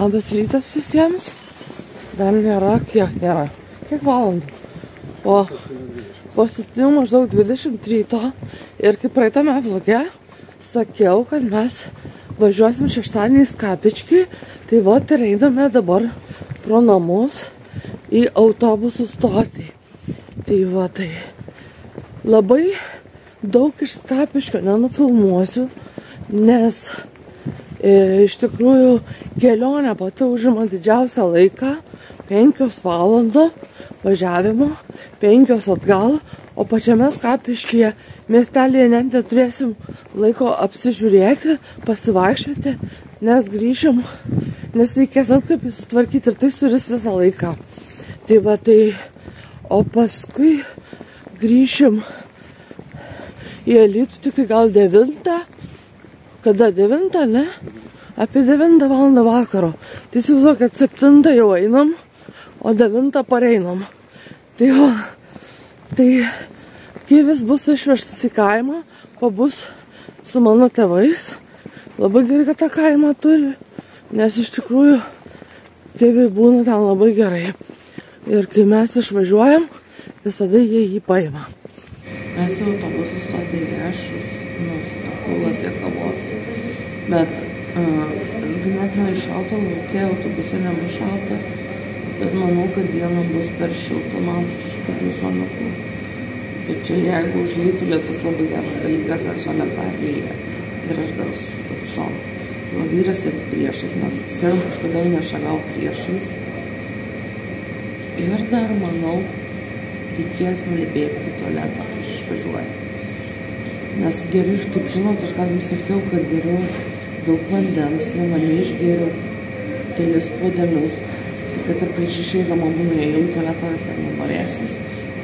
Labas rytas visiems. Dar nėra, kiek nėra. Kiek valandų? Po, po 7 maždaug 20 ryto. Ir kaip praeitame vloge sakiau, kad mes važiuosim šeštadienį į Skapičkį. Tai va, ir einame dabar pro namus į autobusų stotį. Tai va, tai labai daug iš Skapičkio nenufilmuosiu, nes iš tikrųjų kelionė pati užima didžiausią laiką - penkios valandos važiavimo, penkios atgal, o pačiame Skapiškyje miestelėje net neturėsim laiko apsižiūrėti, pasivaikščioti, nes grįšim, nes reikės atkapį sutvarkyti ir tai suris visą laiką. Tai va tai, o paskui grįšim į Elitų tik tai gal 9, kada 9, ne? Apie 9 val. vakaro. Tai įsivaizduoju, kad 7 jau einam, o 9 pareinam. Tai va, tai Kyvis bus išvežtas į kaimą, pabus su mano tėvais. Labai gerai, kad tą kaimą turi, nes iš tikrųjų tėvai būna ten labai gerai. Ir kai mes išvažiuojam, visada jie jį paima. Mes autobusų stotyje, aš bet uh, ganėtinai šalta laukia, autobuse nebus šalta, bet manau, kad diena bus per šilta man su šitų suomiukų. Bet čia jeigu užlytų lietus labai geras dalykas, nes šalia perlyja ir aš dar su tapšom. Jo vyras ir priešais, mes sėdam kažkodėl ne šalia, o priešais. Ir dar manau, reikės nulibėgti į tualetą, kai aš išvažiuoju. Nes geriu, kaip žinot, aš gal jums sakiau, kad geriu daug vandens, nemane išgeriu kelis puodelius, kad ir prieš išeidama būna tualetą, vis ten nenorėsis.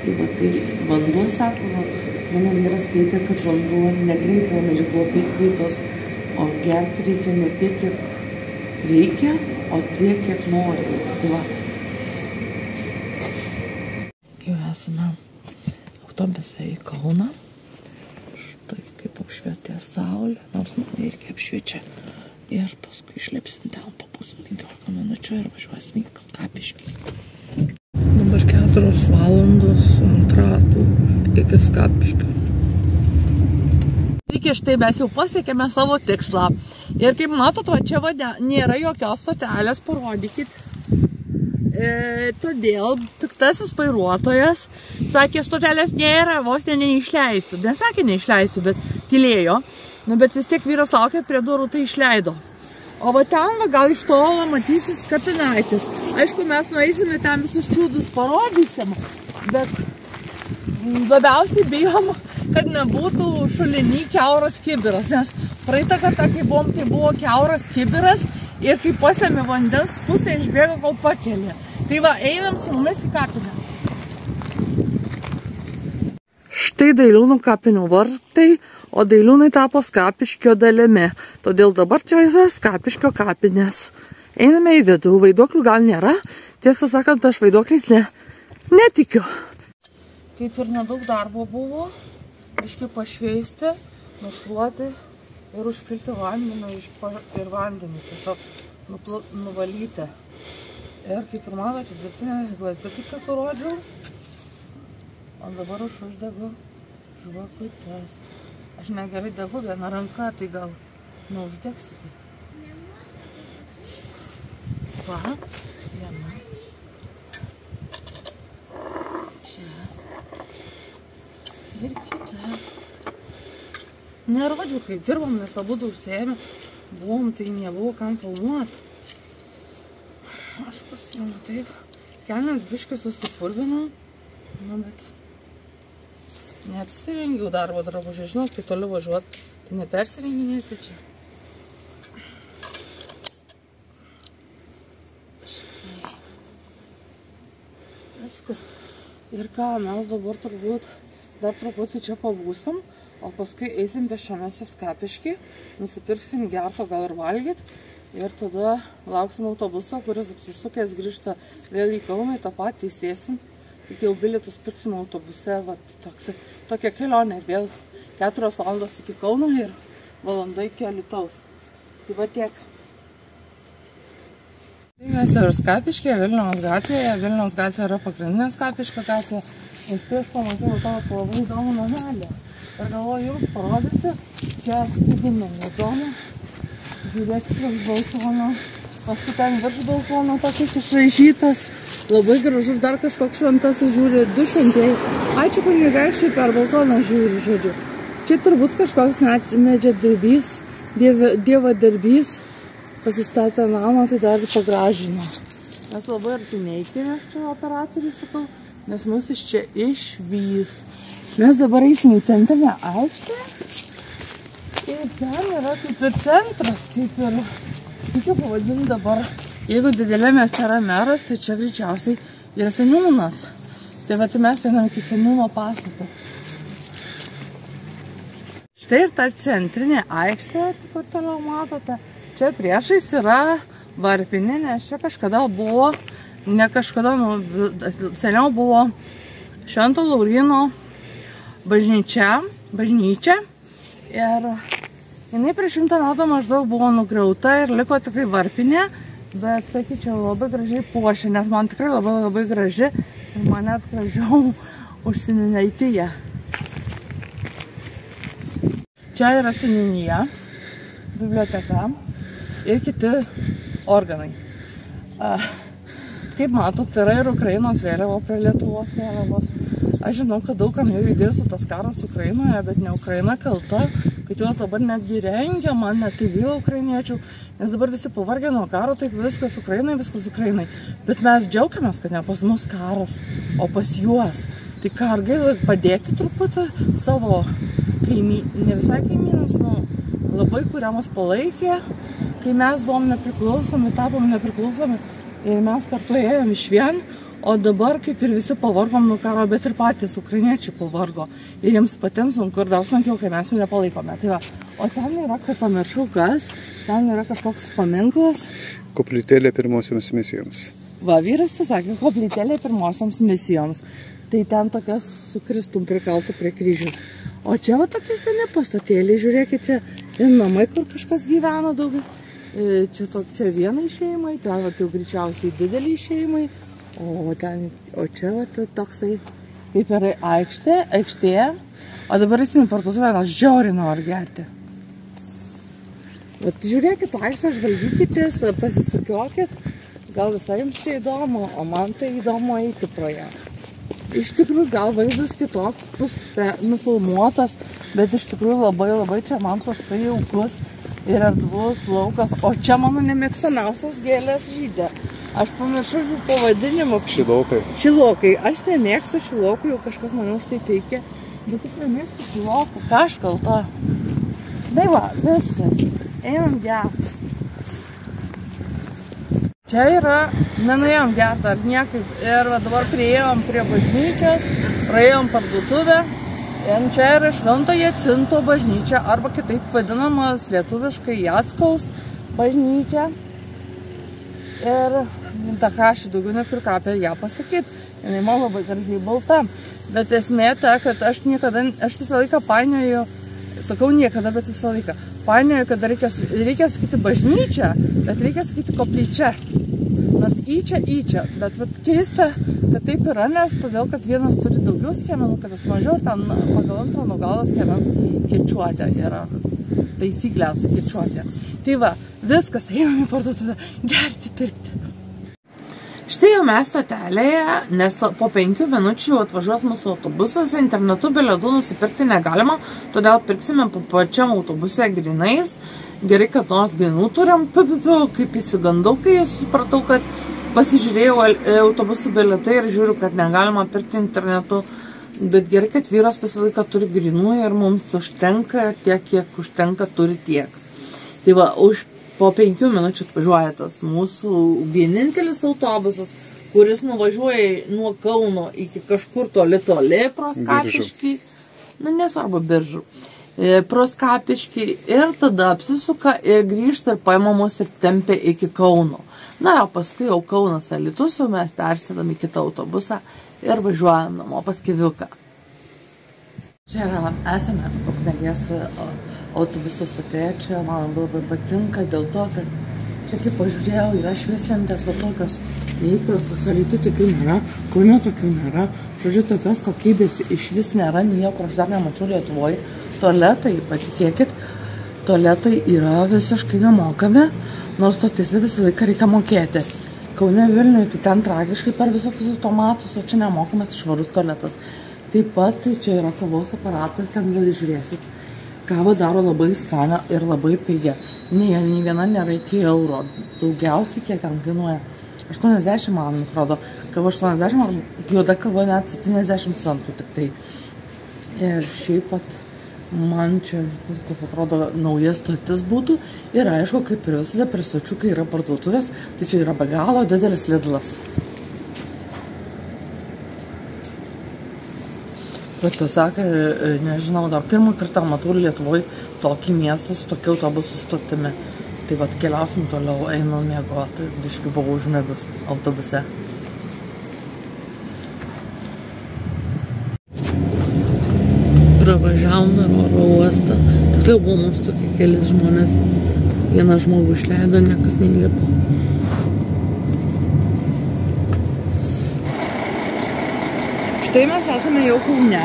Tai va tai vanduo, sako, va, mano vyras skaitė, kad vanduo negreitai medžiagų apykaitos, o gerti reikia ne tiek, kiek reikia, o tiek, kiek nori. Tai va, jau esame autobuse į Kauną. Kaip apšvietė saulė, nors mane irgi apšviečia. Ir paskui išlipsim ten, pabūsim 15 minučių ir važiuosim į Kapiškį. Dabar 4 valandos antratų iki Skapiškio. Sveiki, štai mes jau pasiekėme savo tikslą. Ir kaip matot, va čia va, nėra jokios stotelės, parodykit E, todėl piktasis vairuotojas sakė, stotelės nėra, vos ne neišleisiu. Nesakė neišleisiu, bet tylėjo. Nu, bet vis tiek vyras laukia prie durų, tai išleido. O va ten, va, gal iš tolo matysis kapinaitis. Aišku, mes nueisime ten visus čiūdus parodysim, bet labiausiai bijom, kad nebūtų šulinį keuras kibiras, nes praeitą kartą, kai buvom, tai buvo keuras kibiras ir kai pasėmė vandens, pusė išbėgo, kol pakelė. Tai va, einam su mumis į kapinę. Štai Dailiūnų kapinių vartai, o Dailiūnai tapo Skapiškio dalimi. Todėl dabar čia yra Skapiškio kapinės. Einame į vidų, vaiduoklių gal nėra. Tiesą sakant, aš vaiduokliais ne, netikiu. Kaip ir nedaug darbo buvo, biškai pašveisti, nušluoti ir užpilti vandenį ir vandenį, tiesiog nuvalyti. Ir kaip ir matote, dirbtinę gvazdikutę parodžiau. O dabar aš uždegu žvakutės. Aš negerai degu vieną ranką, tai gal neuždegsiu taip. Va, viena. Čia. Ir kita. Nerodžiau, kaip dirbom, mes abu užsėmė. Buvom, tai nebuvo kam filmuoti. Pasiėmiau taip. Kelnes biškai susipurvinau. Nu, bet neapsirengiau darbo drabužį. Žinot, kai toliau važiuot, tai nepersirenginėsi čia. Štai. Viskas. Ir ką, mes dabar turbūt dar truputį čia pabūsim, o paskui eisim pešiomis į skapiškį, nusipirksim gerto gal ir valgyt ir tada lauksim autobuso, kuris apsisukęs grįžta vėl į Kauną, tą patį sėsim, tik jau bilietus pirksim autobuse, va, toks, tokia kelionė, vėl 4 valandos iki Kauno ir valanda iki Alitaus. Tai va tiek. Tai mes ir Skapiškėje, Vilniaus gatvėje. Vilniaus gatvė yra pagrindinė Skapiškio gatvė. Ir aš pamačiau tavo labai įdomų namelį. Ir galvoju, jums parodysiu, čia apskaitimą įdomu. Žiūrėkit, virš balkono. Paskui ten virš balkono tokias išraižytas. Labai gražu, dar kažkoks šventasis žiūri, du šventieji. Ai, čia kunigaikščiai per balkoną žiūri, žodžiu. Čia turbūt kažkoks medžiadarbys, dievo darbys pasistatė namą, tai dar pagražino. Mes labai arti neįkėmės čia operatoriui, sakau, nes mus iš čia išvys. Mes dabar eisim į centrinę aikštę. Ir ten yra kaip ir centras, kaip ir, kaip jau pavadinti dabar. Jeigu didelė mieste yra meras, tai čia greičiausiai yra seniūnas. Tai va, tai mes einam iki seniūno pastato. Štai ir ta centrinė aikštė, kur toliau matote. Čia priešais yra varpinė, nes čia kažkada buvo, ne kažkada, nu, seniau buvo Švento Laurino bažnyčia, bažnyčia. Ir jinai prieš šimtą metų maždaug buvo nugriauta ir liko tikrai varpinė, bet sakyčiau, labai gražiai puošia, nes man tikrai labai labai graži ir man net gražiau užsininaityje. Čia yra seninija, biblioteka ir kiti organai. Kaip matot, tai yra ir Ukrainos vėliava prie Lietuvos vėliavos. Aš žinau, kad daugam jau įdėsiu tas karas Ukrainoje, bet ne Ukraina kalta, kad juos dabar netgi rengia, man net tai vėl ukrainiečių, nes dabar visi pavargę nuo karo, taip viskas Ukrainai, viskas Ukrainai. Bet mes džiaugiamės, kad ne pas mus karas, o pas juos. Tai ką, ar gali padėti truputį savo kaimynams, ne visai kaimynams, nu, labai kurie mus palaikė, kai mes buvom nepriklausomi, tapom nepriklausomi ir mes kartu ėjom iš vien, o dabar kaip ir visi pavargom nuo karo, bet ir patys ukrainiečiai pavargo. Ir jiems patiems sunku ir dar sunkiau, kai mes jų nepalaikome. Tai va, o ten yra, kai pamiršau kas, ten yra kažkoks paminklas. Koplytėlė pirmosioms misijoms. Va, vyras pasakė, koplytėlė pirmosioms misijoms. Tai ten tokias su kristum prikaltų prie kryžių. O čia va tokie seni pastatėliai, žiūrėkite, ir namai, kur kažkas gyvena daugiau. E, čia, to, čia vienai šeimai, ten vat, jau greičiausiai dideliai šeimai, o, ten, o čia vat, toksai kaip ir aikštė, aikštė, o dabar esame parduotuvę, aš žiauriai noriu gerti. Vat žiūrėkit, aikštę žvalgykitės, pasisukiokit, gal visai jums čia įdomu, o man tai įdomu eiti pro ją. Iš tikrųjų, gal vaizdas kitoks bus nufilmuotas, bet iš tikrųjų labai labai čia man toksai jaukus ir erdvus laukas. O čia mano nemėgstamiausios gėlės žydė. Aš pamiršau jų pavadinimą. Šilokai. Šilokai. Aš nemėgstu šilokų, jau kažkas manau tai teikia. Bet tik nemėgstu šilokų. Ką aš kalta? Tai va, viskas. Einam gerti. Čia yra, nenuėjom gerti dar niekaip. Ir va, dabar prieėjom prie bažnyčios, praėjom parduotuvę. Ir čia yra Šventoje Cinto bažnyčia, arba kitaip vadinamas lietuviškai Jatskaus bažnyčia. Ir ta ką aš daugiau neturiu ką apie ją pasakyti. Jis man labai gražiai balta. Bet esmė ta, kad aš niekada, aš visą laiką painioju, sakau niekada, bet visą laiką. Painioju, kad reikia, reikia sakyti bažnyčia, bet reikia sakyti koplyčia. Nors į čia, į čia. Bet vat, keista, kad taip yra, nes todėl, kad vienas turi daugiau skiemenų, kitas mažiau, ten pagal antrą nugalą skiemens kirčiuotė yra taisyklė kirčiuotė. Tai va, viskas, einam į parduotuvę, gerti, pirkti. Štai jau mes stotelėje, nes po penkių minučių atvažiuos mūsų autobusas, internetu bilietų nusipirkti negalima, todėl pirksime pačiam autobuse grinais. Gerai, kad nors grinų turim, pipipiu, kaip įsigandau, kai supratau, kad pasižiūrėjau e, autobusų bilietai ir žiūriu, kad negalima pirkti internetu. Bet gerai, kad vyras visą laiką turi grinų ir mums užtenka tiek, kiek užtenka, turi tiek. Tai va, už po penkių minučių atvažiuoja tas mūsų vienintelis autobusas, kuris nuvažiuoja nuo Kauno iki kažkur toli toli proskapiškai, nu nesvarbu biržų, e, proskapiškai ir tada apsisuka ir grįžta ir paima mus ir tempia iki Kauno. Na, o paskui jau Kaunas Alitus, jau mes persėdam į kitą autobusą ir važiuojam namo pas Kiviuką. Čia yra, esame Ukmergės autobuso stotelė čia man labai patinka dėl to, kad Čia kaip pažiūrėjau, yra švieslentės, va tokios neįprastos, alytų tokių nėra, kaune tokių nėra. Žodžiu, tokios kokybės iš vis nėra, niekur aš dar nemačiau Lietuvoje. Tualetai, patikėkit, tualetai yra visiškai nemokami, nors stotise visą laiką reikia mokėti. Kaune Vilniuje, tai ten tragiškai per visokius automatus, o čia nemokamas švarus tualetas. Taip pat tai čia yra kavos aparatas, ten gali žiūrėsit. Kava daro labai skanią ir labai pigią. Nei, nei viena nėra iki euro. Daugiausiai kiek ten kainuoja. 80 man atrodo. Kava 80 ar juoda kava net 70 centų tik tai. Ir šiaip pat man čia viskas atrodo nauja stotis būtų. Ir aišku, kaip ir visada prie sočių, kai yra parduotuvės, tai čia yra be galo didelis lidlas. Bet tiesiog, nežinau, dar pirmą kartą matau Lietuvoje tokį miestą su tokiu autobusų stotimi. Tai vad keliausim toliau, einu miegoti, biškai buvau užmėgus autobuse. Pravažiavom per oro uostą. Tiksliau buvo mūsų tokie kelis žmonės. Vieną žmogų išleido, niekas neįlipo. Štai mes esame jau Kaune.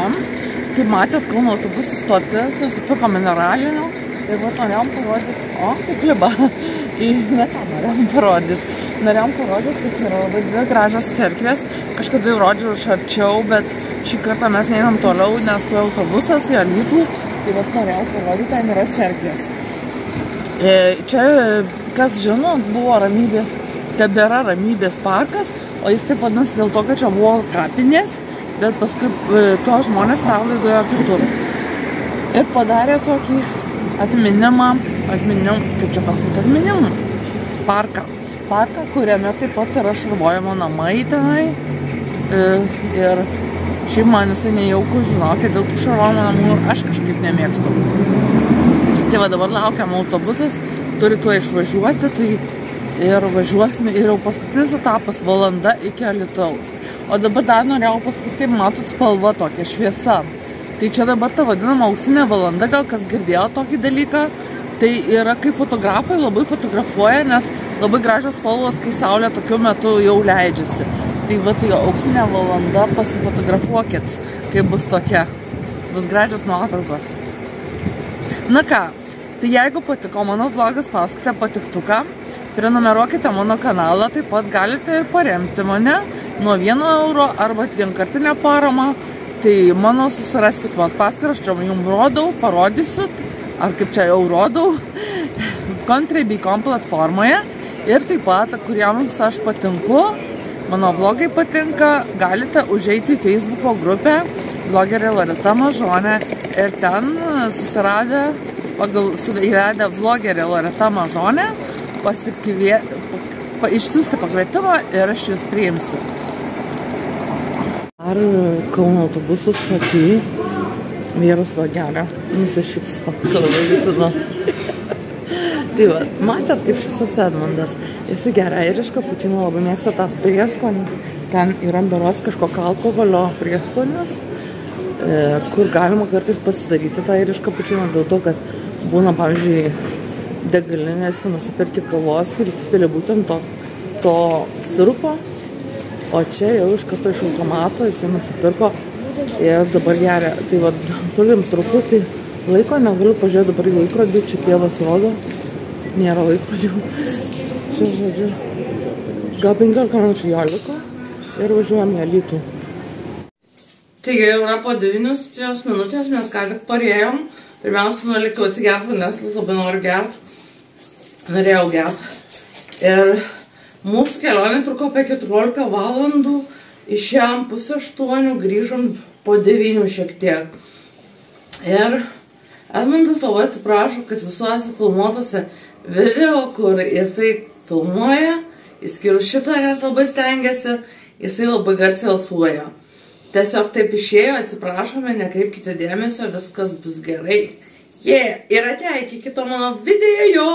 Kaip matėt, Kauno autobusų stotis, nusipirko mineralinio ir va norėjom parodyti, o, kaip kliba, ne ką norėjom parodyti. Norėjom parodyti, kad čia yra labai dvi gražios cerkvės, kažkada jau rodžiau iš arčiau, bet šį kartą mes neinam toliau, nes tu autobusas į Alytų, tai va norėjau parodyti, ten yra cerkvės. E, čia, kas žino, buvo ramybės, tebėra ramybės parkas, o jis taip vadinasi dėl to, kad čia buvo kapinės, bet paskui to žmonės perlaidojo kitur. Ir padarė tokį atminimą, atminim, kaip čia pasakyti, atminimą parką. Parką, kuriame taip pat yra šarvojimo namai tenai. Ir šiaip man jisai nejaukų, žinokit, dėl tų šarvojimo namų aš kažkaip nemėgstu. Tai va dabar laukiam autobusas, turi tuo išvažiuoti, tai ir važiuosime ir jau paskutinis etapas valanda iki Alitaus. O dabar dar norėjau pasakyti, kaip matot spalva tokia šviesa. Tai čia dabar ta vadinama auksinė valanda, gal kas girdėjo tokį dalyką. Tai yra, kai fotografai labai fotografuoja, nes labai gražios spalvos, kai saulė tokiu metu jau leidžiasi. Tai va, tai auksinė valanda, pasifotografuokit, kai bus tokia. Bus gražios nuotraukos. Na ką, tai jeigu patiko mano vlogas, paskite patiktuką, prenumeruokite mano kanalą, taip pat galite ir paremti mane nuo 1 euro arba vienkartinę paramą. Tai mano susiraskit vat paskirą, aš čia jums rodau, parodysit, ar kaip čia jau rodau, Contribicom platformoje. Ir taip pat, kuriems aš patinku, mano vlogai patinka, galite užeiti į Facebooko grupę blogerė Lorita Mažonė ir ten susiradę, pagal įvedę vlogerė Lorita Mažonė, pasikvie, pa, išsiųsti pakvietimą ir aš jūs priimsiu. Ar Kauno autobusų stotį vyras va geria, nusišypso, kalbai visino. tai va, matėt, kaip šypsosi Edmundas. Jis geria ir iš kapučino labai mėgsta tas prieskonį. Ten yra berots kažkokio alkoholio prieskonis, e, kur galima kartais pasidaryti tą ir iš kapučino dėl to, kad būna, pavyzdžiui, degalinėse nusipirkti kavos ir įsipilė būtent to, to sirupo O čia jau iš karto iš automato jisai nusipirko ir dabar geria. Tai va, turim truputį laiko, negaliu pažiūrėti dabar į laikrodį, čia tėvas rodo, nėra laikrodžių. Čia, žodžiu, gal 15 minučių jo liko ir važiuojam į Alytų. Taigi jau yra po 9 minutės, mes ką tik parėjom. Pirmiausia, nulikiau atsigerti, nes labai noriu gerti. Norėjau gerti. Ir Mūsų kelionė truko apie 14 valandų, išėjom pusę aštuonių, grįžom po devynių šiek tiek. Ir Edmundas labai atsiprašo, kad visuose filmuotose video, kur jisai filmuoja, įskyrus šitą, nes labai stengiasi, jisai labai garsiai alsuoja. Tiesiog taip išėjo, atsiprašome, nekreipkite dėmesio, viskas bus gerai. Jie, yeah, ir ate iki kito mano video.